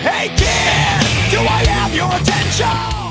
Hey kid, do I have your attention?